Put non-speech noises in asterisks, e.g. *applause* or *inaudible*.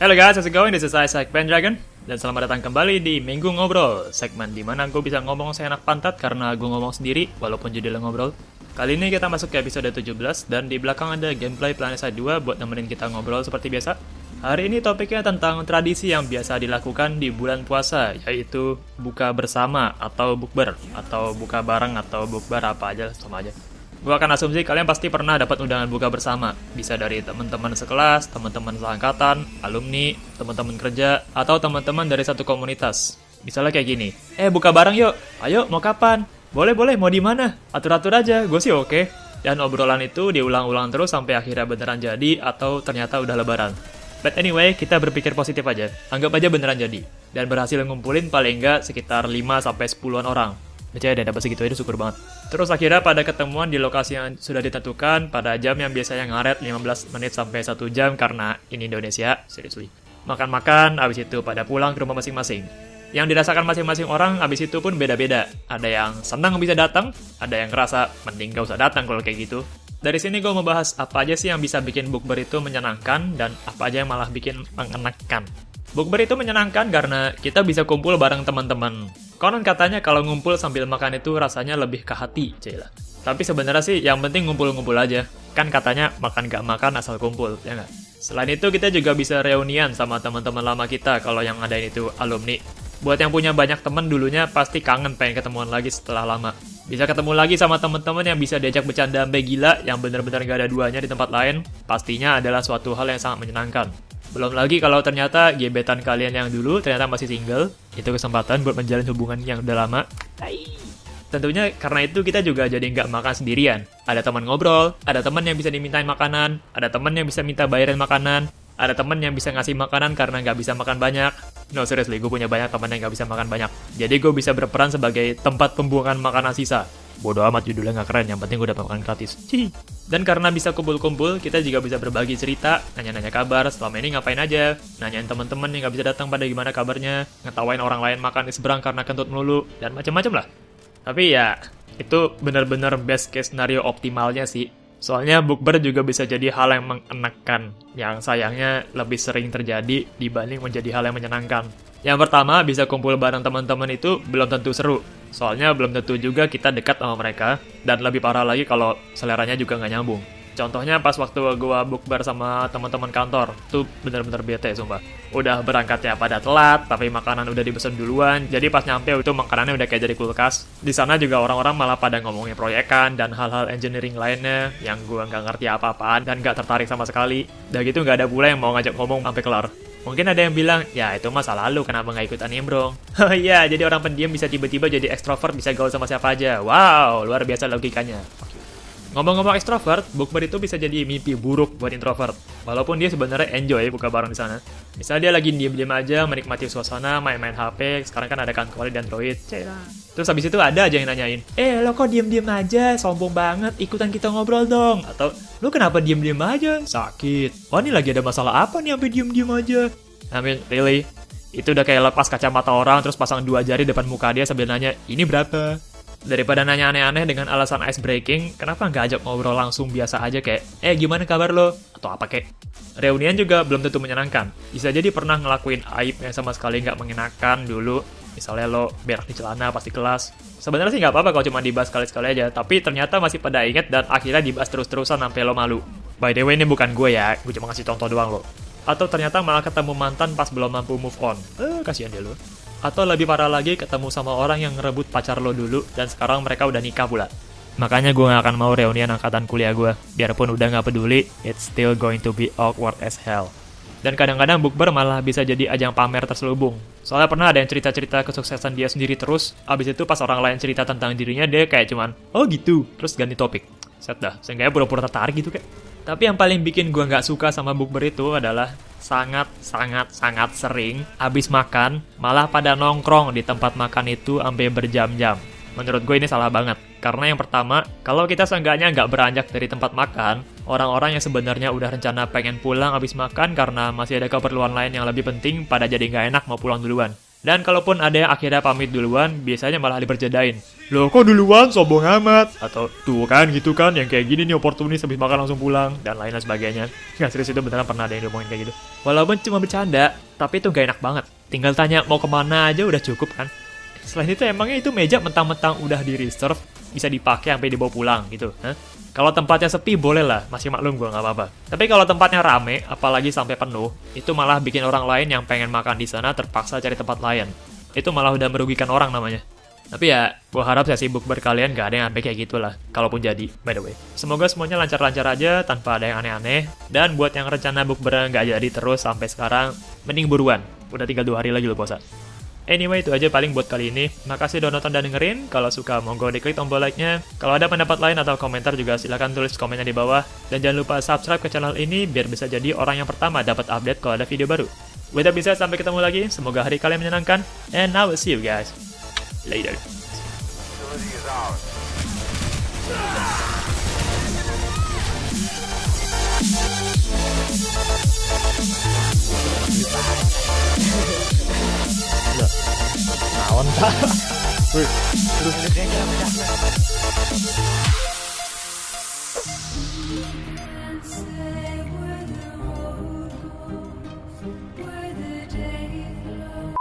Hello guys, how's it going? This is Isaac Pendragon dan selamat datang kembali di Minggu Ngobrol, segmen di mana gue bisa ngomong seenak pantat karena gue ngomong sendiri walaupun judulnya ngobrol. Kali ini kita masuk ke episode 17 dan di belakang ada gameplay Planet 2 buat nemenin kita ngobrol seperti biasa. Hari ini topiknya tentang tradisi yang biasa dilakukan di bulan puasa, yaitu buka bersama atau bukber, atau buka bareng atau bukber apa aja sama aja. Gue akan asumsi kalian pasti pernah dapat undangan buka bersama. Bisa dari teman-teman sekelas, teman-teman seangkatan, alumni, teman-teman kerja, atau teman-teman dari satu komunitas. Misalnya kayak gini, eh buka bareng yuk, ayo mau kapan? Boleh boleh, mau di mana? Atur-atur aja, gue sih oke. Dan obrolan itu diulang-ulang terus sampai akhirnya beneran jadi atau ternyata udah lebaran. But anyway, kita berpikir positif aja. Anggap aja beneran jadi. Dan berhasil ngumpulin paling nggak sekitar 5-10an orang. Percaya deh, dapat segitu aja syukur banget. Terus akhirnya pada ketemuan di lokasi yang sudah ditentukan pada jam yang biasanya ngaret 15 menit sampai 1 jam karena ini Indonesia, seriously. Makan-makan, abis itu pada pulang ke rumah masing-masing. Yang dirasakan masing-masing orang abis itu pun beda-beda. Ada yang senang bisa datang, ada yang ngerasa mending gak usah datang kalau kayak gitu. Dari sini gue mau bahas apa aja sih yang bisa bikin bukber itu menyenangkan dan apa aja yang malah bikin mengenakan. Bukber itu menyenangkan karena kita bisa kumpul bareng teman-teman. Konon katanya kalau ngumpul sambil makan itu rasanya lebih ke hati, cila. Tapi sebenarnya sih yang penting ngumpul-ngumpul aja. Kan katanya makan gak makan asal kumpul, ya nggak? Selain itu kita juga bisa reunian sama teman-teman lama kita kalau yang ada itu alumni. Buat yang punya banyak teman dulunya pasti kangen pengen ketemuan lagi setelah lama. Bisa ketemu lagi sama teman-teman yang bisa diajak bercanda sampai gila yang benar-benar gak ada duanya di tempat lain, pastinya adalah suatu hal yang sangat menyenangkan. Belum lagi kalau ternyata gebetan kalian yang dulu ternyata masih single, itu kesempatan buat menjalin hubungan yang udah lama. Tentunya karena itu kita juga jadi nggak makan sendirian. Ada teman ngobrol, ada teman yang bisa dimintain makanan, ada teman yang bisa minta bayarin makanan, ada teman yang bisa ngasih makanan karena nggak bisa makan banyak. No, seriously, gue punya banyak teman yang nggak bisa makan banyak. Jadi gue bisa berperan sebagai tempat pembuangan makanan sisa. Bodoh amat judulnya nggak keren, yang penting gue dapat makan gratis. Cihi. Dan karena bisa kumpul-kumpul, kita juga bisa berbagi cerita, nanya-nanya kabar, selama ini ngapain aja, nanyain teman-teman yang nggak bisa datang pada gimana kabarnya, ngetawain orang lain makan di seberang karena kentut melulu, dan macam-macam lah. Tapi ya, itu benar-benar best case scenario optimalnya sih. Soalnya bukber juga bisa jadi hal yang mengenakan, yang sayangnya lebih sering terjadi dibanding menjadi hal yang menyenangkan. Yang pertama, bisa kumpul bareng teman-teman itu belum tentu seru. Soalnya belum tentu juga kita dekat sama mereka, dan lebih parah lagi kalau seleranya juga nggak nyambung. Contohnya pas waktu gua bukber sama teman-teman kantor, tuh bener-bener bete sumpah. Udah berangkatnya pada telat, tapi makanan udah dipesan duluan, jadi pas nyampe itu makanannya udah kayak dari kulkas. Di sana juga orang-orang malah pada ngomongin proyekan dan hal-hal engineering lainnya yang gua nggak ngerti apa-apaan dan nggak tertarik sama sekali. Udah gitu nggak ada pula yang mau ngajak ngomong sampai kelar. Mungkin ada yang bilang, ya itu masa lalu, kenapa nggak ikutan nimbrong? Oh *laughs* iya, jadi orang pendiam bisa tiba-tiba jadi ekstrovert, bisa gaul sama siapa aja. Wow, luar biasa logikanya. Ngomong-ngomong ekstrovert, bukber itu bisa jadi mimpi buruk buat introvert. Walaupun dia sebenarnya enjoy buka bareng di sana. Misalnya dia lagi diem-diem aja, menikmati suasana, main-main HP, sekarang kan ada Kankoli dan Android. Cera. Terus habis itu ada aja yang nanyain, eh lo kok diem-diem aja, sombong banget, ikutan kita ngobrol dong. Atau, lu kenapa diem-diem aja? Sakit. Wah ini lagi ada masalah apa nih sampai diem-diem aja? I mean, really? Itu udah kayak lepas kacamata orang, terus pasang dua jari depan muka dia sambil nanya, ini berapa? Daripada nanya aneh-aneh dengan alasan ice breaking, kenapa nggak ajak ngobrol langsung biasa aja kayak, eh gimana kabar lo? Atau apa kayak? Reunian juga belum tentu menyenangkan. Bisa jadi pernah ngelakuin aib yang sama sekali nggak mengenakan dulu. Misalnya lo berak di celana pasti kelas. Sebenarnya sih nggak apa-apa kalau cuma dibahas sekali-sekali aja, tapi ternyata masih pada inget dan akhirnya dibahas terus-terusan sampai lo malu. By the way ini bukan gue ya, gue cuma ngasih contoh doang lo. Atau ternyata malah ketemu mantan pas belum mampu move on. Eh, kasihan dia lo. Atau lebih parah lagi ketemu sama orang yang ngerebut pacar lo dulu dan sekarang mereka udah nikah pula. Makanya gue gak akan mau reunian angkatan kuliah gue. Biarpun udah gak peduli, it's still going to be awkward as hell. Dan kadang-kadang bukber malah bisa jadi ajang pamer terselubung. Soalnya pernah ada yang cerita-cerita kesuksesan dia sendiri terus, abis itu pas orang lain cerita tentang dirinya, dia kayak cuman, oh gitu, terus ganti topik. Set dah, seenggaknya pura-pura tertarik gitu kayak. Tapi yang paling bikin gue nggak suka sama bukber itu adalah sangat sangat sangat sering habis makan malah pada nongkrong di tempat makan itu sampai berjam-jam. Menurut gue ini salah banget. Karena yang pertama, kalau kita seenggaknya nggak beranjak dari tempat makan, orang-orang yang sebenarnya udah rencana pengen pulang habis makan karena masih ada keperluan lain yang lebih penting pada jadi nggak enak mau pulang duluan. Dan kalaupun ada yang akhirnya pamit duluan, biasanya malah diperjedain. Loh kok duluan sombong amat? Atau tuh kan gitu kan, yang kayak gini nih oportunis habis makan langsung pulang, dan lain lain sebagainya. Nggak serius itu beneran pernah ada yang ngomongin kayak gitu. Walaupun cuma bercanda, tapi itu gak enak banget. Tinggal tanya mau ke mana aja udah cukup kan. Selain itu emangnya itu meja mentang-mentang udah di reserve, bisa dipakai sampai dibawa pulang gitu. Hah? Kalau tempatnya sepi boleh lah, masih maklum gue nggak apa-apa. Tapi kalau tempatnya rame, apalagi sampai penuh, itu malah bikin orang lain yang pengen makan di sana terpaksa cari tempat lain. Itu malah udah merugikan orang namanya. Tapi ya, gue harap sesi bukber kalian gak ada yang sampai kayak gitu lah, kalaupun jadi, by the way. Semoga semuanya lancar-lancar aja, tanpa ada yang aneh-aneh. Dan buat yang rencana bukber nggak jadi terus sampai sekarang, mending buruan. Udah tinggal dua hari lagi lo puasa. Anyway, itu aja paling buat kali ini. Makasih udah nonton dan dengerin. Kalau suka, monggo diklik tombol like-nya. Kalau ada pendapat lain atau komentar juga silahkan tulis komennya di bawah. Dan jangan lupa subscribe ke channel ini biar bisa jadi orang yang pertama dapat update kalau ada video baru. With that bisa sampai ketemu lagi. Semoga hari kalian menyenangkan. And I will see you guys. Later. 나온다. 둘. 둘.